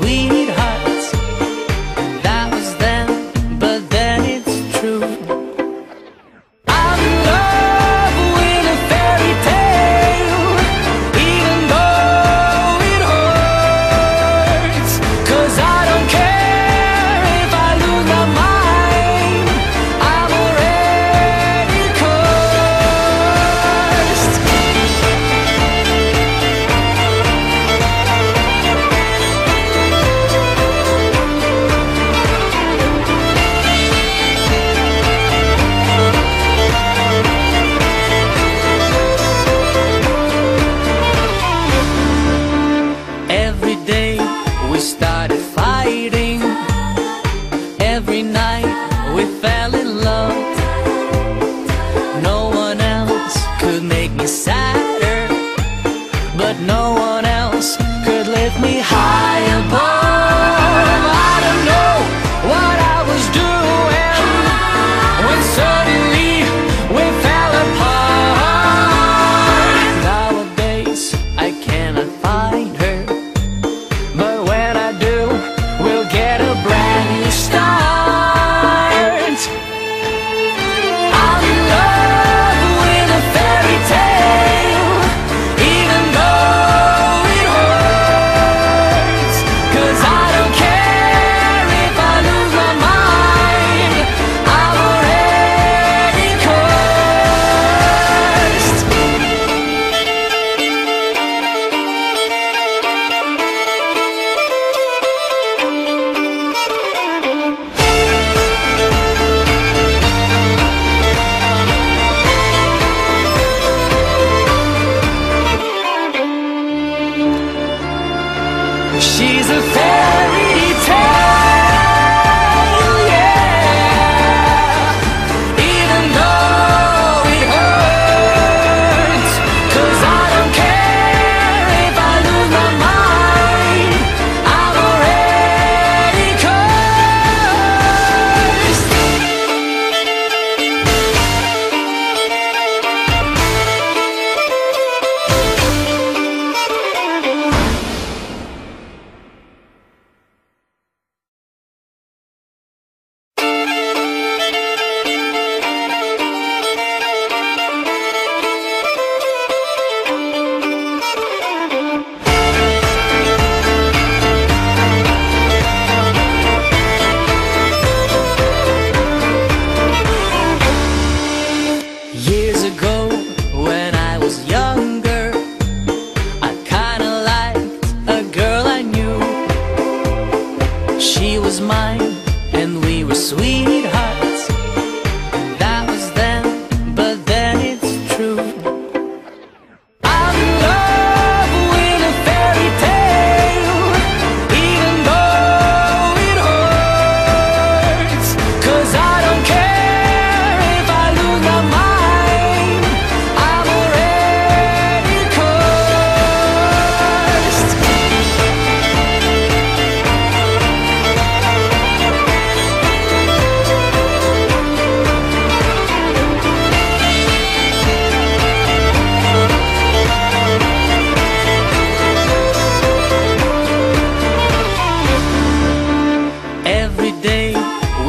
We. sadder, but no one else could lift me higher.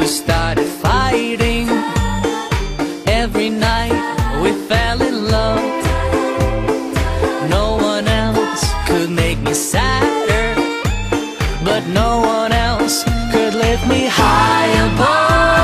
we started fighting Every night we fell in love. No one else could make me sadder But no one else could lift me high above.